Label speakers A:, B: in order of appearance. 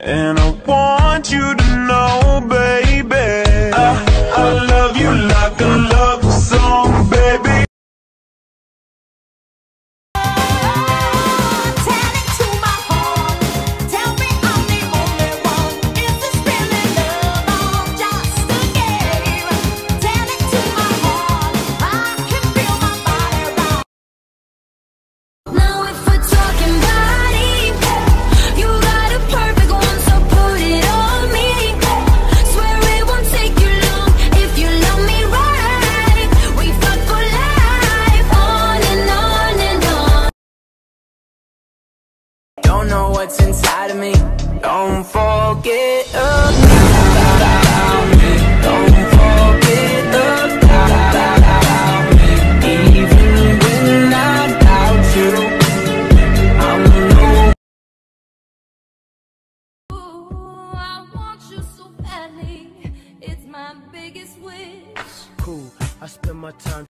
A: And I want you to
B: Don't know what's inside of me. Don't forget about me. Don't forget about me. Even when I doubt you, I'm no
C: Ooh, I want you so badly. It's my biggest wish.
D: Cool. I spend my time